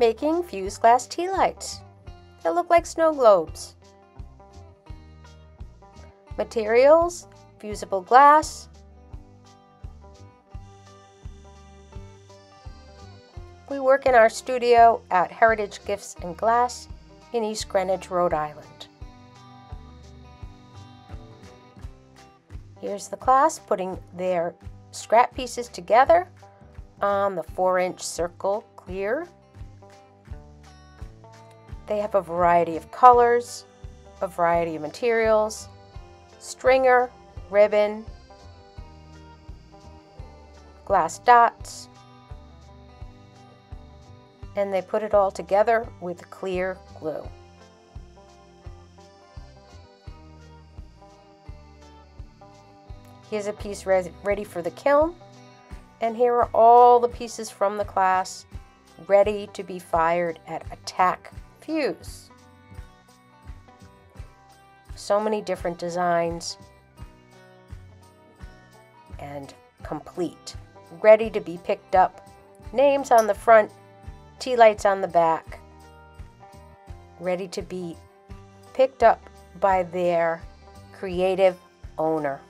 making fused glass tea lights that look like snow globes. Materials, fusible glass, We work in our studio at Heritage Gifts and Glass in East Greenwich, Rhode Island. Here's the class putting their scrap pieces together on the 4 inch circle clear. They have a variety of colors, a variety of materials, stringer, ribbon, glass dots, and they put it all together with clear glue. Here's a piece ready for the kiln, and here are all the pieces from the class ready to be fired at a tack fuse. So many different designs and complete, ready to be picked up. Names on the front tea lights on the back, ready to be picked up by their creative owner.